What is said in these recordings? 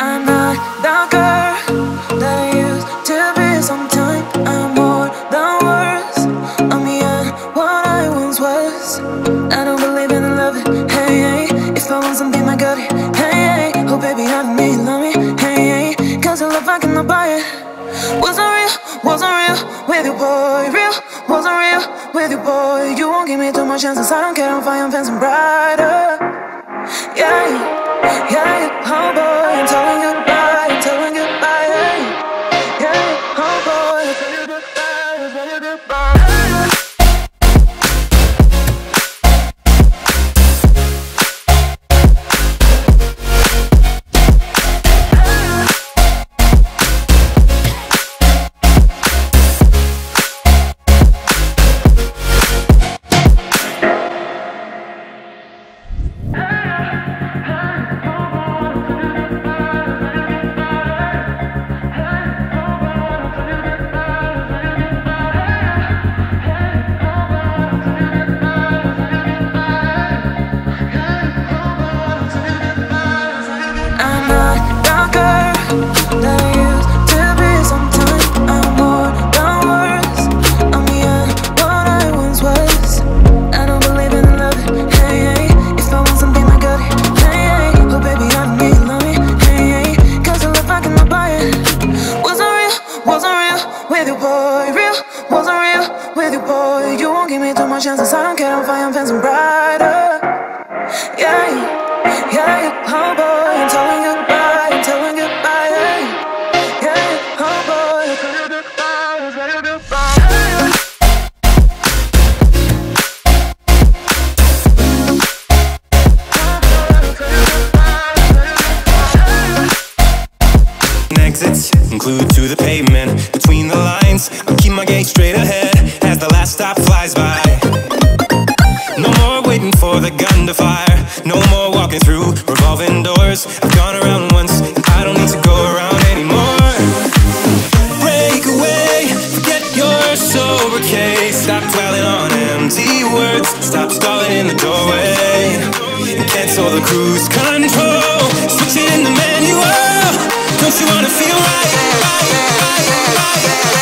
I'm not the girl that used to be. Sometimes I'm more than words. I'm beyond what I once was. I don't believe in love. Hey, if I want something, I got it. Hey, oh baby, I need love me. Hey, hey. cause your love I cannot buy it. Wasn't real, wasn't real with you, boy. Real, wasn't real with you, boy. You won't give me too much chances. I don't care if I am fancy brighter. Yeah, yeah, yeah, oh boy, I'm boy. Real, wasn't real with you, boy. You won't give me too much chances. I don't care if I am fancy brighter. Yeah, yeah, yeah, oh gaze straight ahead as the last stop flies by. No more waiting for the gun to fire. No more walking through revolving doors. I've gone around once. And i don't need to go around anymore. Break away. Forget your sober case. Stop dwelling on empty words. Stop stalling in the doorway. Cancel the cruise control. Switch it in the manual. Don't you wanna feel right, right, right, right,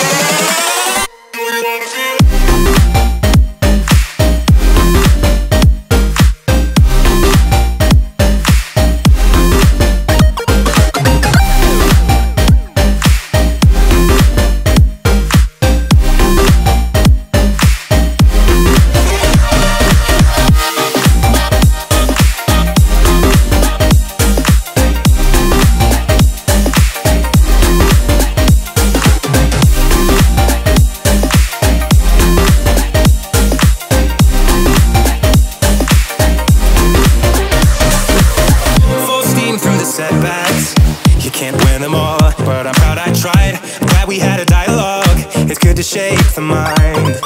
Glad we had a dialogue. It's good to shake the mind.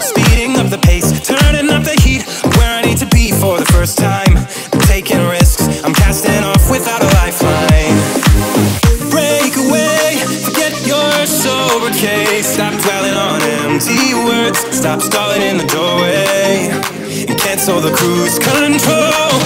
Speeding up the pace, turning up the heat. Where I need to be for the first time. I'm taking risks. I'm casting off without a lifeline. Break away, forget your sober case. Stop dwelling on empty words. Stop stalling in the doorway. And cancel the cruise control.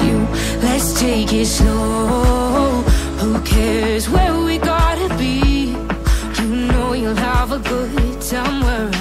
Slow. Who cares where we gotta be? You know you'll have a good time wherever